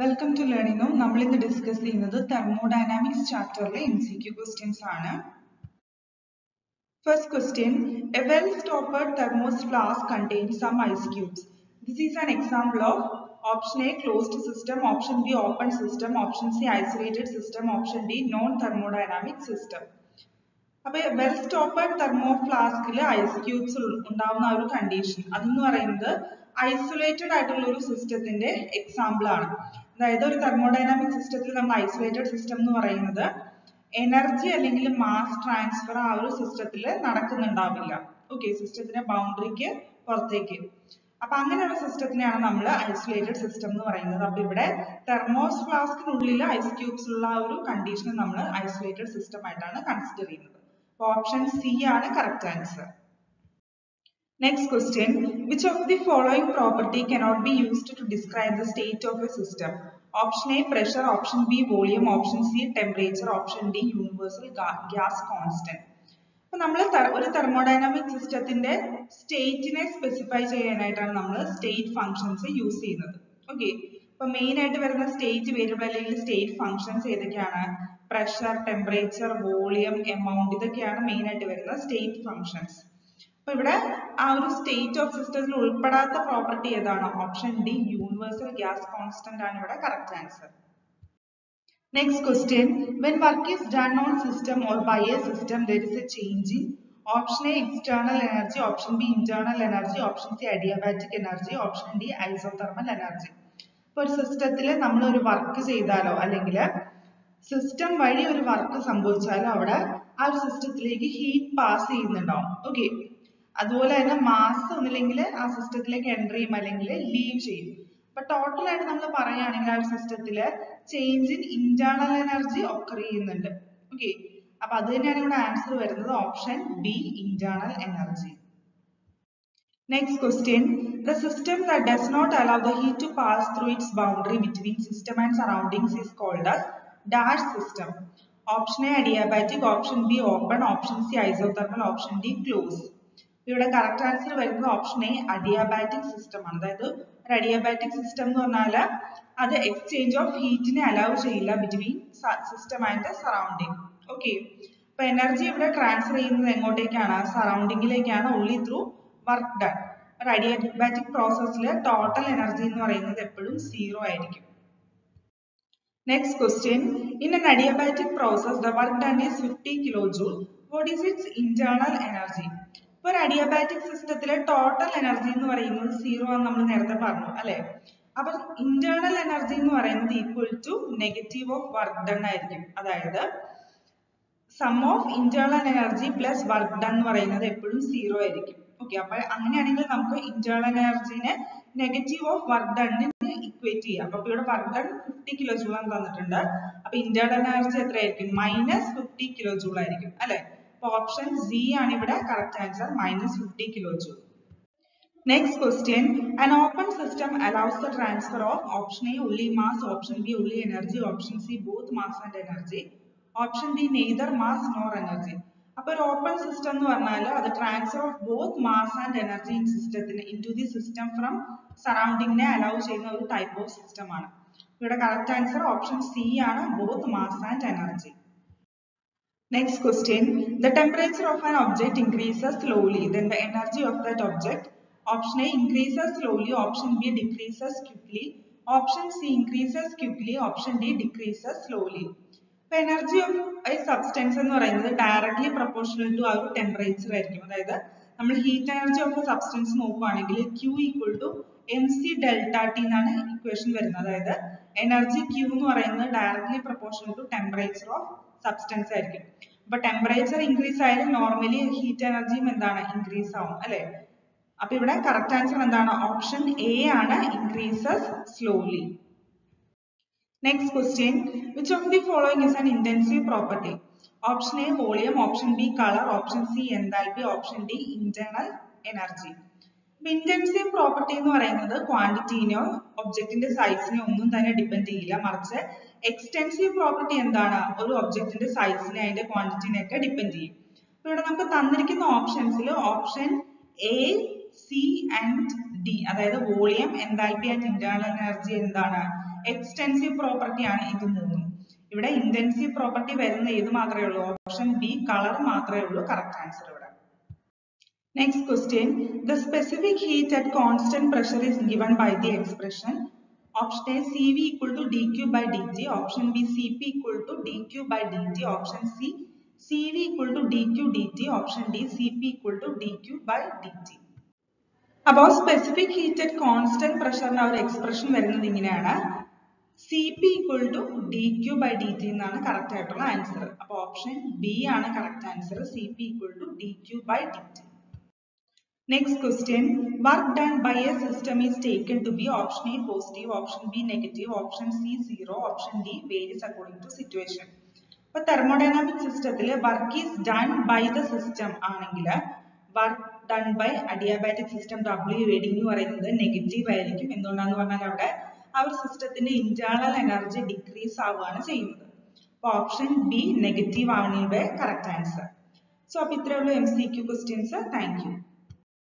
Welcome to learning നമ്മൾ ഇന്ന് discuss ചെയ്യുന്നത് തെർമോഡൈനാമിക്സ് ചാപ്റ്ററിലെ എം സി ക്യു ക്വസ്റ്റ്യൻസ് ആണ്. First question a well stoppered thermos flask contain some ice cubes this is an example of option A closed system option B open system option C isolated system option D non thermodynamic system അപ്പൊ well stoppered thermo ഫ്ലാസ്കിൽ ice cubes ഉണ്ടാവുന്ന ഒരു condition അതെന്ന് പറയുന്നത് isolated ആയിട്ടുള്ള ഒരു സിസ്റ്റത്തിന്റെ example ആണ്. അതായത് ഒരു തെർമോഡൈനാമിക് സിസ്റ്റത്തിൽ നമ്മൾ ഐസൊലേറ്റഡ് സിസ്റ്റം എന്ന് പറയുന്നത് എനർജി അല്ലെങ്കിൽ മാസ് ട്രാൻസ്ഫർ ആ ഒരു സിസ്റ്റത്തിൽ നടക്കുന്നുണ്ടാവില്ല. ഓക്കെ സിസ്റ്റത്തിന്റെ ബൗണ്ടറിക്ക് പുറത്തേക്ക്. അപ്പൊ അങ്ങനെയുള്ള സിസ്റ്റത്തിനെയാണ് നമ്മൾ ഐസൊലേറ്റഡ് സിസ്റ്റം എന്ന് പറയുന്നത്. അപ്പൊ ഇവിടെ തെർമോസ് ഫ്ലാസ്കിനുള്ളിൽ ഐസ് ക്യൂബ്സ് ഉള്ള ആ ഒരു കണ്ടീഷൻ നമ്മൾ ഐസൊലേറ്റഡ് സിസ്റ്റം ആയിട്ടാണ് കൺസിഡർ ചെയ്യുന്നത്. ഓപ്ഷൻ സി ആണ് correct answer. Next question. Which of the following property cannot be used to describe the state of a system? Option A pressure, option B volume, option C temperature, option D universal ga- gas constant. അപ്പൊ നമ്മൾ ഒരു thermodynamic സിസ്റ്റത്തിന്റെ സ്റ്റേറ്റിനെ specify ചെയ്യാനായിട്ടാണ് നമ്മൾ state functions use ചെയ്യുന്നത്. Okay അപ്പൊ main ആയിട്ട് വരുന്ന സ്റ്റേറ്റ് വേരിയബിൾ അല്ലെങ്കിൽ സ്റ്റേറ്റ് ഫങ്ഷൻസ് ഏതൊക്കെയാണ്? പ്രഷർ ടെമ്പറേച്ചർ വോളിയം എമൗണ്ട് ഇതൊക്കെയാണ് മെയിൻ ആയിട്ട് വരുന്ന സ്റ്റേറ്റ് ഫങ്ഷൻസ് അപ്പൊ ഇവിടെ ആ ഒരു സ്റ്റേറ്റ് ഓഫ് സിസ്റ്റത്തിൽ ഉൾപ്പെടാത്ത പ്രോപ്പർട്ടി ഏതാണ്? Option D universal gas constant ആണ് ഇവിടെ correct answer next question when work is done on system or by a system there is a change in option A external energy option B internal energy option C adiabatic energy option D isothermal energy ഇപ്പൊ ഒരു സിസ്റ്റത്തിൽ നമ്മൾ ഒരു work ചെയ്താലോ അല്ലെങ്കിൽ system വഴി ഒരു work സംഭവിച്ചാലോ അവിടെ ആ ഒരു സിസ്റ്റത്തിലേക്ക് ഹീറ്റ് പാസ് ചെയ്യുന്നുണ്ടാവും. ഓക്കെ അതുപോലെ തന്നെ മാസം ഒന്നില്ലെങ്കിൽ ആ സിസ്റ്റത്തിലേക്ക് എൻട്രി ചെയ്യും അല്ലെങ്കിൽ ലീവ് ചെയ്യും. അപ്പൊ ടോട്ടൽ ആയിട്ട് നമ്മൾ പറയുകയാണെങ്കിൽ ആ സിസ്റ്റത്തിൽ change in internal energy occur ചെയ്യുന്നുണ്ട്. ഓക്കെ അപ്പൊ അത് തന്നെയാണ് ഇവിടെ ആൻസർ വരുന്നത്. Option B internal energy next question the system the does not allow the heat to pass through its boundary between system and surroundings is called as dash system option A adiabatic option B open option C isothermal option D close ഇവിടെ correct answer വരുന്നത് option A adiabatic system ആണ്. അതായത് ഒരു adiabatic system എന്ന് പറഞ്ഞാൽ അത് exchange of ഹീറ്റിനെ allow ചെയ്യില്ല between system and surrounding okay അപ്പൊ എനർജി ഇവിടെ ട്രാൻസ്ഫർ ചെയ്യുന്നത് എങ്ങോട്ടേക്കാണ്? സറൗണ്ടിങ്ങിലേക്കാണ് ഓൺലി ത്രൂ വർക്ക് ഡൺ ഒരു അഡിയാബാറ്റിക് പ്രോസസ്സിൽ ടോട്ടൽ എനർജി എന്ന് പറയുന്നത് എപ്പോഴും സീറോ ആയിരിക്കും. Next question. In an adiabatic process the work done is 50 kilojoule. What is its internal energy? Adiabatic സിസ്റ്റത്തിലെ ടോട്ടൽ എനർജി എന്ന് പറയുന്നത് സീറോ ആണ് നമ്മൾ നേരത്തെ പറഞ്ഞു അല്ലെ? അപ്പൊ ഇന്റേണൽ എനർജി എന്ന് പറയുന്നത് equal to negative of work done ആയിരിക്കും. അതായത് sum of internal energy plus work done എന്ന് പറയുന്നത് എപ്പോഴും സീറോ ആയിരിക്കും. ഓക്കെ അപ്പൊ അങ്ങനെയാണെങ്കിൽ നമുക്ക് ഇന്റേണൽ എനർജിനെ നെഗറ്റീവ് ഓഫ് വർക്ക് ഡണ്ണിന് ഇക്വേറ്റ് ചെയ്യാം. അപ്പൊ ഇവിടെ work done fifty kilo joule ആണ് തന്നിട്ടുണ്ട്. അപ്പൊ ഇന്റേണൽ എനർജി എത്രയായിരിക്കും? മൈനസ് ഫിഫ്റ്റി കിലോ ജൂൾ ആയിരിക്കും അല്ലെ? അപ്പൊ ഓപ്ഷൻ സി ആണ് ഇവിടെ correct answer minus fifty kilo joule Next question. An open system allows the transfer of option A only mass, option B only energy, option C both mass and energy, option D neither mass nor energy. അപ്പോൾ ഒരു open system എന്ന് പറഞ്ഞാൽ അത് transfer of both mass and energy in സിസ്റ്റത്തിന് in to the system from സറൗണ്ടിങ്ങിനെ allow ചെയ്യുന്ന ഒരു type of system ആണ് ഇവിടെ കറക്റ്റ് ആൻസർ ഓപ്ഷൻ സി ആണ് both mass and energy Next question. The temperature of an object increases slowly, then the energy of that object. Option A increases slowly, option B decreases quickly, option C increases quickly, option D decreases slowly. The energy of a substance എന്ന് പറയുന്നത് directly proportional to ആ ഒരു temperature ആയിരിക്കും അതായത് നമ്മൾ heat energy of substance നോക്കുകയാണെങ്കിൽ Q equal to M C delta T എന്നാണ് equation വരുന്നത് അതായത് എനർജി Q എന്ന് പറയുന്നത് directly proportional to temperature substance ആയിരിക്കും. അപ്പൊ ടെമ്പറേച്ചർ ഇൻക്രീസ് ആയാലും നോർമലി ഹീറ്റ് എനർജിയും എന്താണ്? ഇൻക്രീസ് ആവും അല്ലെ? അപ്പൊ ഇവിടെ കറക്റ്റ് ആൻസർ എന്താണ്? ഓപ്ഷൻ എ ആണ് increases slowly next question which of the following is an intensive property? Option A volume option B colour option C enthalpy, option D internal energy intensive property എന്ന് പറയുന്നത് ക്വാണ്ടിറ്റീനെയോ ഒബ്ജക്റ്റിന്റെ സൈസിനെയോ ഒന്നും തന്നെ depend ചെയ്യില്ല. മറിച്ച് extensive property എന്താണ്? ഒരു ഒബ്ജക്റ്റിന്റെ സൈസിനെ അതിന്റെ ക്വാണ്ടിറ്റിനെ ഒക്കെ ഡിപ്പെൻഡ് ചെയ്യും. ഇവിടെ നമുക്ക് തന്നിരിക്കുന്ന ഓപ്ഷൻസിൽ option A C and D അതായത് volume enthalpy and internal energy എന്താണ്? എക്സ്റ്റെൻസീവ് പ്രോപ്പർട്ടി ആണ് ഇത് മൂന്നും. ഇവിടെ ഇന്റൻസീവ് പ്രോപ്പർട്ടി വരുന്ന ഏത് മാത്രമേ ഉള്ളൂ? ഓപ്ഷൻ ബി കളർ മാത്രമേ ഉള്ളൂ. കറക്റ്റ് ആൻസർ ഇവിടെ. Next question the specific heat at constant pressure is given by the expression option A C V D Q by D T option B C P D Q by D T option C C V D Q D T option D C P D Q by D T അപ്പോൾ specific heat at constant പ്രഷറിന്റെ ഒരു expression വരുന്നത് ഇങ്ങനെയാണ്. C P equal to D Q by D T എന്നാണ് correct ആയിട്ടുള്ള answer അപ്പോൾ option B ആണ് correct answer C P equal to D Q by D T Next question. Work done by a system is taken to be option A positive, option B negative, option C zero, option D varies according to situation. അപ്പോൾ thermodynamic സിസ്റ്റത്തിൽ work is done by the system ആണെങ്കിൽ work done by adiabatic system W A D എന്ന് പറയുന്നത് negative ആയിരിക്കും. എന്തുകൊണ്ടാന്ന് പറഞ്ഞാൽ അവിടെ ആ ഒരു സിസ്റ്റത്തിന്റെ ഇന്റേണൽ എനർജി ഡിക്രീസ് ആവുകയാണ് ചെയ്യുന്നത്. അപ്പോൾ ഓപ്ഷൻ ബി നെഗറ്റീവ് ആണ് ഇവിടെ കറക്റ്റ് ആൻസർ സോ അപ്പോൾ ഇത്രയേ ഉള്ളൂ M C Q questions thank you